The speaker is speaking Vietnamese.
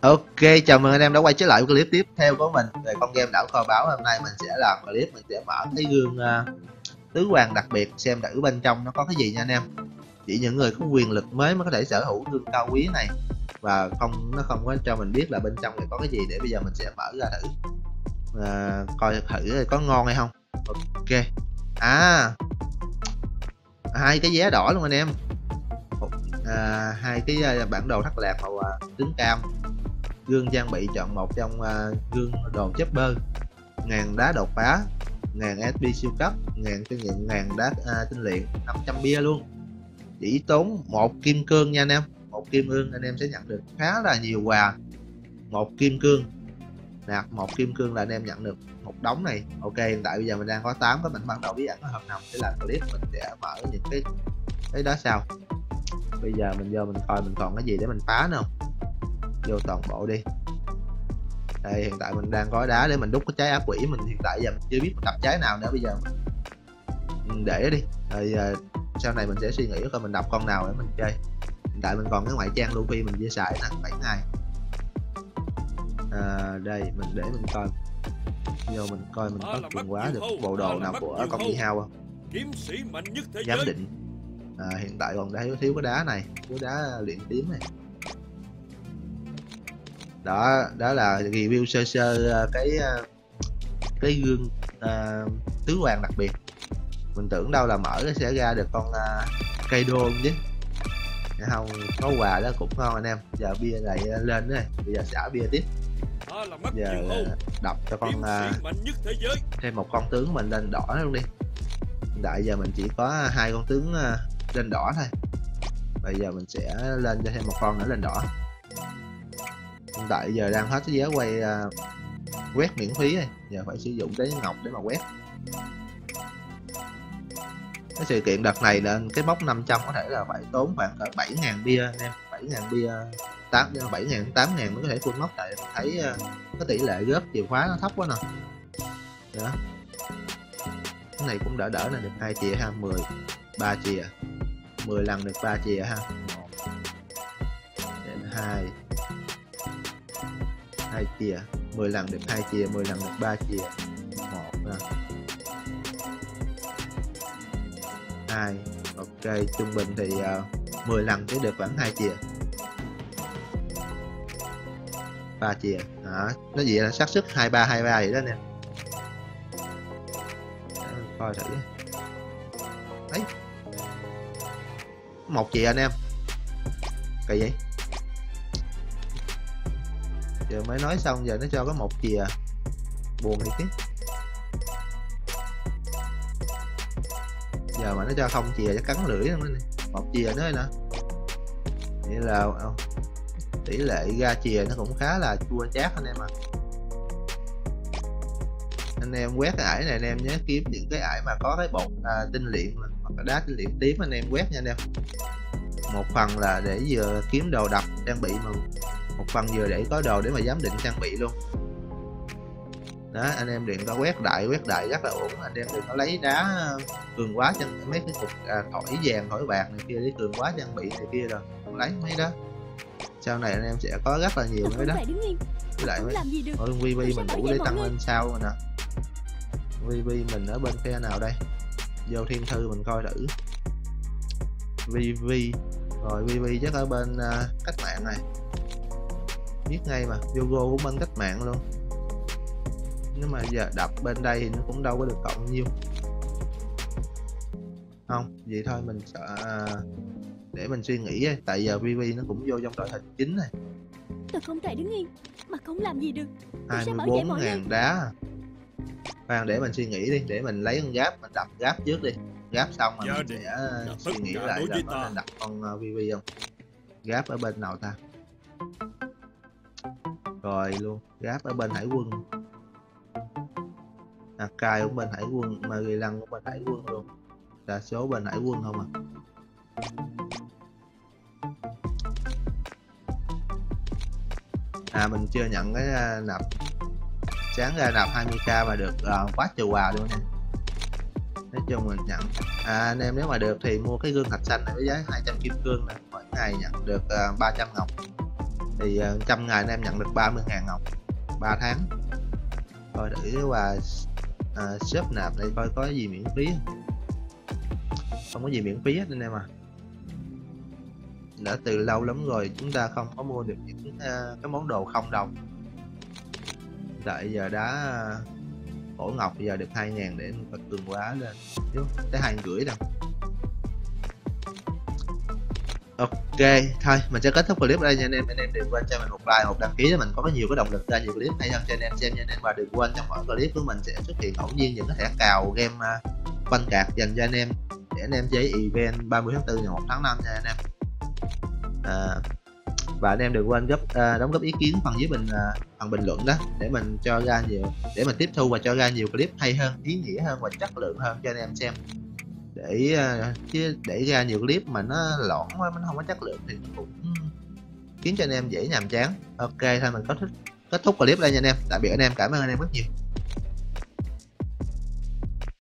Ok, chào mừng anh em đã quay trở lại với clip tiếp theo của mình về con game đảo kho báu. Hôm nay mình sẽ làm clip mình sẽ mở cái gương uh, tứ hoàng đặc biệt xem thử bên trong nó có cái gì nha anh em. Chỉ những người có quyền lực mới mới có thể sở hữu gương cao quý này và không nó không có cho mình biết là bên trong này có cái gì để bây giờ mình sẽ mở ra thử uh, coi thử có ngon hay không. Ok. À, hai cái vé đỏ luôn anh em. À, hai cái à, bản đồ thắt lạc màu uh, trứng cam gương trang bị chọn một trong uh, gương đồ chopper ngàn đá đột phá ngàn SP siêu cấp ngàn kinh nghiệm ngàn đá à, uh, tinh luyện 500 bia luôn. Chỉ tốn một kim cương nha anh em. Một kim cương anh em sẽ nhận được khá là nhiều quà. Một kim cương. Nạp một kim cương là anh em nhận được một đống này. Ok hiện tại bây giờ mình đang có 8 cái mình ban đầu bí ẩn ở hợp đồng sẽ làm clip. Mình sẽ mở những cái cái đó sau. Bây giờ mình vô mình coi mình còn cái gì để mình phá nữa không? Vô toàn bộ đi. Đây hiện tại mình đang có đá để mình đúc cái trái ác quỷ mình hiện tại giờ mình chưa biết đập trái nào nữa bây giờ mình để đi. Rồi uh, sau này mình sẽ suy nghĩ coi mình đập con nào để mình chơi. Hiện tại mình còn cái ngoại trang Luffy mình chia sẻ nè 7 ngày. À, đây mình để mình coi. Vô mình coi mình có chuyển hóa được bộ đồ nào của con hao không? Giám định. À, hiện tại còn thiếu thiếu cái đá này thiếu đá luyện tím này đó đó là review sơ sơ ờ, cái ờ, cái gương uh, tứ hoàng đặc biệt. Mình tưởng đâu là mở sẽ ra được con uh, cây đô chứ. Không có quà đó cũng ngon anh em. Giờ bia này lên nữa bây giờ xả bia tiếp. Giờ đọc cho con uh, thêm một con tướng mình lên đỏ luôn đi. Đại giờ mình chỉ có hai con tướng uh, lên đỏ thôi. Bây giờ mình sẽ lên cho thêm một con nữa lên đỏ tại giờ đang hết cái giá quay uh, quét miễn phí rồi giờ phải sử dụng cái ngọc để mà quét. Cái sự kiện đợt này là cái mốc 500 có thể là phải tốn khoảng cỡ 7.000 bia anh em. 7.000 bia 8 7.000 8.000 mới có thể full mốc. Tại thấy uh, cái tỷ lệ góp chìa khóa nó thấp quá nè. Đó. Cái này cũng đỡ đỡ là được hai chìa ha 10 3 chìa. 10 lần được 3 chìa ha. 1 2 hai chìa 10 lần được hai chìa 10 lần được ba chìa một hai ok trung bình thì ờ, uh, 10 lần chỉ được khoảng hai chìa ba chìa đó. Nó gì là xác suất hai ba hai ba vậy đó nè. Coi thử. Ấy. Một chìa anh em. Kỳ vậy giờ mới nói xong giờ nó cho có một chìa. Buồn thì tiếp giờ mà nó cho không chìa chắc cắn lưỡi luôn này một chìa nữa nè. Vậy là oh, tỷ lệ ra chìa nó cũng khá là chua chát anh em ạ. À. anh em quét cái ải này anh em nhớ kiếm những cái ải mà có cái bột à, tinh luyện hoặc là đá tinh luyện tím anh em quét nha anh em. Một phần là để vừa kiếm đồ đập trang bị mà một phần vừa để có đồ để mà giám định trang bị luôn. Đó anh em đừng có quét đại quét đại rất là ổn anh em đừng có lấy đá cường quá cho mấy cái cục à, thỏi vàng thỏi bạc này kia để cường quá trang bị này kia rồi. Không lấy mấy đó. Sau này anh em sẽ có rất là nhiều mấy đó. với lại mấy ôi vv mình đủ để tăng lên sao rồi nè? Vv mình ở bên phe nào đây? Vô thiên thư mình coi thử. Vv rồi vv chắc ở bên uh, cách mạng này biết ngay mà Yogo cũng bên cách mạng luôn. Nếu mà giờ đập bên đây thì nó cũng đâu có được cộng nhiêu. Không vậy thôi mình sợ à, để mình suy nghĩ ấy. tại giờ VV nó cũng vô trong đội hình chính này. Tôi không thể đứng yên mà không làm gì được. Hai mươi bốn ngàn đá. Khoan để mình suy nghĩ đi để mình lấy con gáp mình đập gáp trước đi. Gáp xong rồi mình sẽ suy nghĩ lại là có nên đặt con VV không. Gáp ở bên nào ta rồi luôn gáp ở bên hải quân. À, cài ở bên hải quân mà ghi lăng cũng bên hải quân luôn. Đa số bên hải quân không à. À mình chưa nhận cái à, nạp. Sáng ra nạp 20k mà được uh, quá trời quà luôn nha nói chung mình nhận. À anh em nếu mà được thì mua cái gương thạch xanh này với giá 200 kim cương này mỗi ngày nhận được à, uh, 300 ngọc thì uh, trăm ngày anh em nhận được 30 ngàn ngọc 3 tháng. Coi thử qua uh, shop nạp đây coi có gì miễn phí không? Có gì miễn phí hết anh em à. Đã từ lâu lắm rồi chúng ta không có mua được những uh, cái món đồ không đồng. Tại giờ đá cổ ngọc giờ được hai ngàn để cường quá lên. Chứ tới hai rưỡi đâu ok thôi mình sẽ kết thúc clip đây nha anh em. Anh em đừng quên cho mình một like một đăng ký để mình có nhiều cái động lực ra nhiều clip hay hơn. Cho anh em xem nha anh em. Và đừng quên trong mỗi clip của mình sẽ xuất hiện ngẫu nhiên những cái thẻ cào game à, uh, quanh cạc dành cho anh em. Để anh em chơi event 30 tháng 4 ngày 1 tháng 5 nha anh em. À, và anh em đừng quên góp uh, à, đóng góp ý kiến phần dưới bình uh, phần bình luận đó để mình cho ra nhiều để mình tiếp thu và cho ra nhiều clip hay hơn ý nghĩa hơn và chất lượng hơn cho anh em xem để ờ, chứ để ra nhiều clip mà nó lõn quá, nó không có chất lượng thì cũng khiến cho anh em dễ nhàm chán. Ok, thôi mình có thích kết thúc clip đây nha anh em. Tạm biệt anh em, cảm ơn anh em rất nhiều.